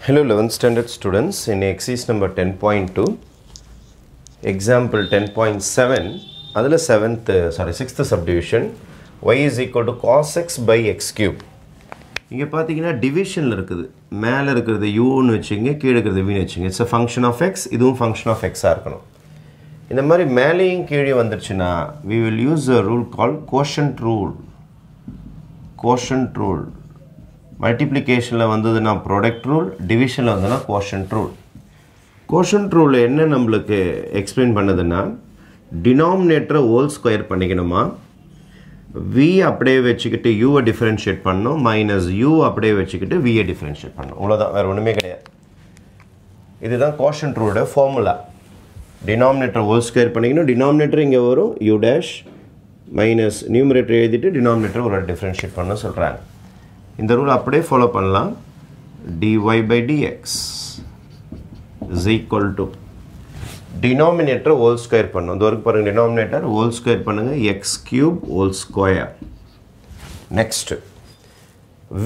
Hello 11th standard students in exercise number 10.2 example 10.7 அதில் 7th sorry 6th subdivision y is equal to cos x by x cube இங்கே பார்த்தீங்கன்னா டிவிஷனில் இருக்குது மேலே இருக்கிறது யூன்னு வச்சுங்க கீழே இருக்கிறது வின்னு வச்சுங்க it's a function of x இதுவும் ஃபங்க்ஷன் ஆஃப் எக்ஸாக இருக்கணும் இந்த மாதிரி மேலேயும் கீழே வந்துருச்சுன்னா we will use a rule called quotient rule quotient rule மல்டிப்ளிகேஷனில் வந்ததுன்னா ப்ராடக்ட் ரூல் டிவிஷனில் வந்ததுன்னா கோஷன்ட் ரூல் கோஷன்ட் ரூல் என்ன நம்மளுக்கு எக்ஸ்பிளைன் பண்ணுதுன்னா டினாமினேட்டரை ஹோல் ஸ்கொயர் பண்ணிக்கணுமா? வி அப்படியே வச்சுக்கிட்டு யூவை டிஃப்ரென்ஷியேட் பண்ணணும் மைனஸ் யூ அப்படியே வச்சுக்கிட்டு வியை டிஃப்ரென்ஷியேட் பண்ணணும். அவ்வளோதான் வேறு ஒன்றுமே கிடையாது. இதுதான் கோஷன் ரூலோட ஃபார்முலா டினாமினேட்டர் ஹோல் ஸ்கொயர் பண்ணிக்கணும் டினாமினேட்டர் இங்கே வரும் யூ டேஷ் மைனஸ் நியூமரேட்டர் எழுதிட்டு டினாமினேட்டர் ஒரு டிஃப்ரென்ஷியேட் பண்ண சொல்கிறாங்க இந்த ரூல் அப்படியே ஃபாலோ பண்ணலாம். dy by dx is equal to denominator whole square பண்ணும். இந்த வரைக்கும் பாருங்கள் டினாமினேட்டர் ஹோல் ஸ்கொயர் பண்ணுங்கள் x cube whole square next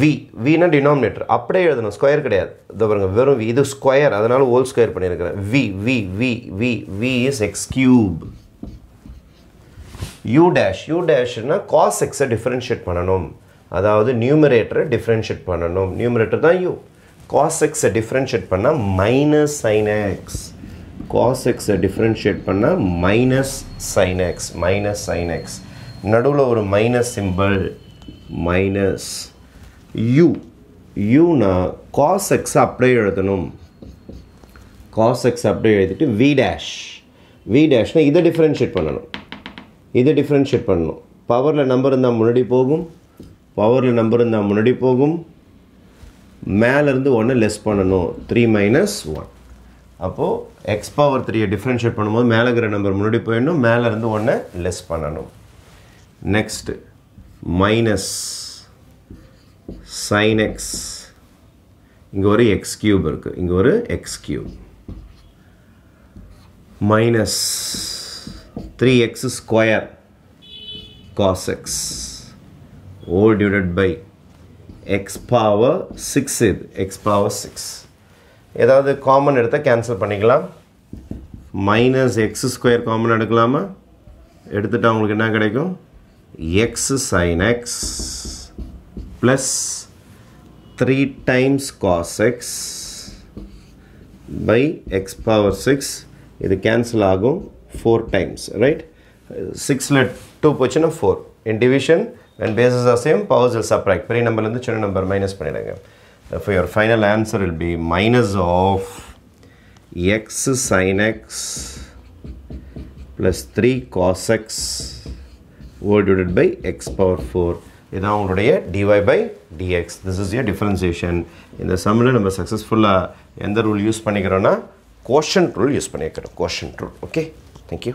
v வினா denominator. அப்படியே எழுதணும். ஸ்கொயர் கிடையாது. இந்த பாருங்கள் வெறும் v. இது ஸ்கொயர் அதனால் ஹோல் ஸ்கொயர் பண்ணியிருக்கிறேன். V v v v v is cube. u u dash u டேஷ்னா cos எக்ஸை டிஃப்ரென்ஷியேட் பண்ணணும். அதாவது நியூமரேட்டரை டிஃப்ரென்ஷியேட் பண்ணணும். நியூமரேட்டர் தான் யூ காஸ் எக்ஸை டிஃப்ரென்ஷியேட் பண்ணால் மைனஸ் சைன் எக்ஸ் காஸ் எக்ஸை டிஃப்ரென்ஷியேட் பண்ணால் minus sine x minus sine x நடுவில் ஒரு மைனஸ் சிம்பிள் மைனஸ் யூ யூனா காஸ் எக்ஸை அப்படியே எழுதணும். காஸ் எக்ஸ் அப்படியே எழுதிட்டு வி டேஷ் வி டேஷ்னால் இதை டிஃப்ரென்ஷியேட் பண்ணணும். இதை டிஃப்ரென்ஷியேட் பண்ணணும். பவரில் நம்பர் இருந்தால் முன்னாடி போகும். பவரில் நம்பர் இருந்தால் முன்னாடி போகும். மேலேருந்து ஒன்று லெஸ் பண்ணணும். த்ரீ மைனஸ் ஒன் அப்போது எக்ஸ் பவர் த்ரீயை டிஃப்ரென்ஷியேட் பண்ணும்போது மேலே இருக்கிற நம்பர் முன்னாடி போயிடணும் மேலேருந்து ஒன்று லெஸ் பண்ணணும். நெக்ஸ்ட்டு மைனஸ் சைன் எக்ஸ் இங்கே ஒரு எக்ஸ் கியூப் இருக்குது இங்கே ஒரு x cube minus three x square cos x all divided by x power 6 இது x power 6 ஏதாவது காமன் எடுத்தால் கேன்சல் பண்ணிக்கலாம். மைனஸ் எக்ஸ் ஸ்கொயர் காமன் எடுக்கலாமா? எடுத்துட்டா உங்களுக்கு என்ன கிடைக்கும்? X sine x plus three times cos x by x power six இது கேன்சல் ஆகும் ஃபோர் டைம்ஸ் ரைட் சிக்ஸில் டூ போச்சுன்னா four in division when bases are same powers will subtract பெரிய நம்பர்லேருந்து சின்ன நம்பர் மைனஸ் பண்ணிடுங்க for your final answer will be minus of x sin x plus 3 cos x whole divided by x power 4 இதான் உங்களுடைய dy by dx this is your differentiation இந்த சம்மில் நம்ம சக்ஸஸ்ஃபுல்லாக எந்த ரூல் யூஸ் பண்ணிக்கிறோன்னா கோஷன் ரூல் யூஸ் பண்ணிக்கிறோம் quotient rule okay thank you